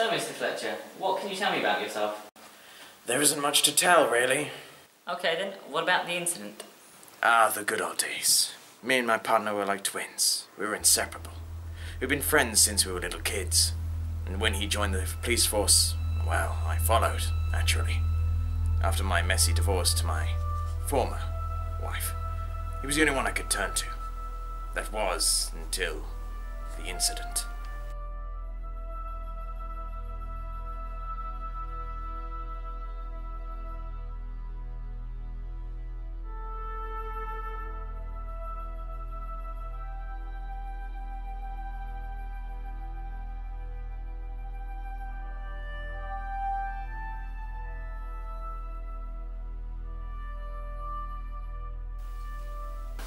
So, Mr. Fletcher, what can you tell me about yourself? There isn't much to tell, really. Okay then, what about the incident? Ah, the good old days. Me and my partner were like twins. We were inseparable. We've been friends since we were little kids. And when he joined the police force, well, I followed, naturally. After my messy divorce to my former wife, he was the only one I could turn to. That was until the incident.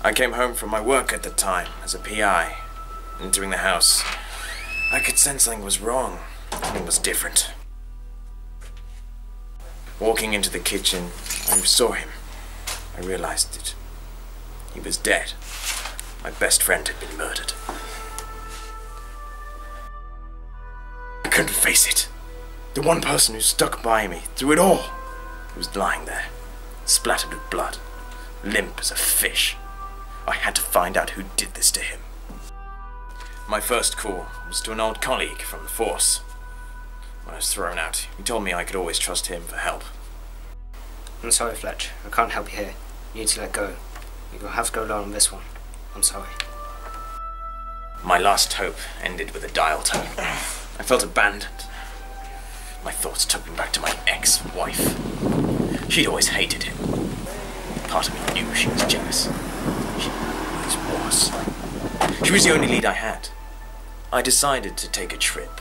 I came home from my work at the time as a PI. Entering the house, I could sense something was wrong. Something was different. Walking into the kitchen, I saw him. I realized it. He was dead. My best friend had been murdered. I couldn't face it. The one person who stuck by me through it all. Was lying there, splattered with blood, limp as a fish. I had to find out who did this to him. My first call was to an old colleague from the force. When I was thrown out, he told me I could always trust him for help. I'm sorry, Fletch. I can't help you here. You need to let go. You'll have to go alone on this one. I'm sorry. My last hope ended with a dial tone. I felt abandoned. My thoughts took me back to my ex-wife. She'd always hated him. Part of me knew she was jealous. She always was. She was the only lead I had. I decided to take a trip.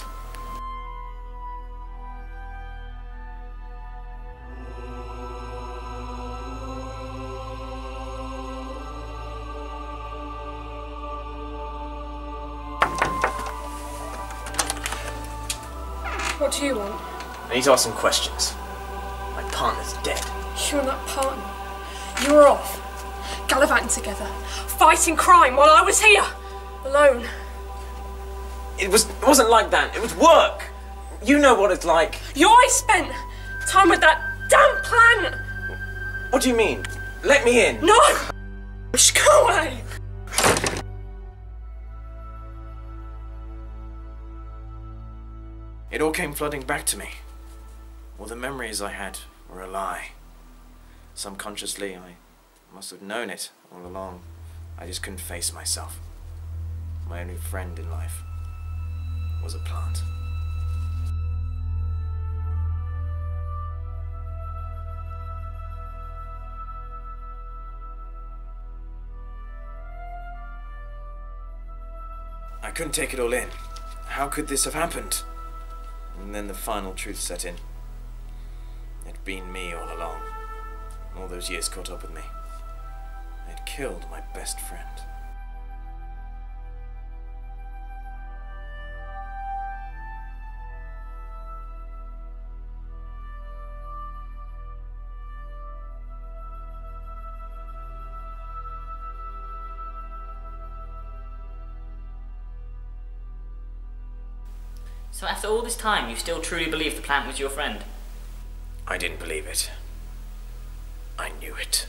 What do you want? I need to ask some questions. My partner's dead. You and that partner. You were off, gallivanting together, fighting crime while I was here, alone. It was it wasn't like that. It was work. You know what it's like. You always spent time with that damn plan. What do you mean? Let me in. No! Just go away! It all came flooding back to me. All the memories I had were a lie. Subconsciously, I must have known it all along. I just couldn't face myself. My only friend in life was a plant. I couldn't take it all in. How could this have happened? And then the final truth set in. It'd been me all along. All those years caught up with me. They'd killed my best friend. So after all this time, you still truly believe the plant was your friend? I didn't believe it. I knew it.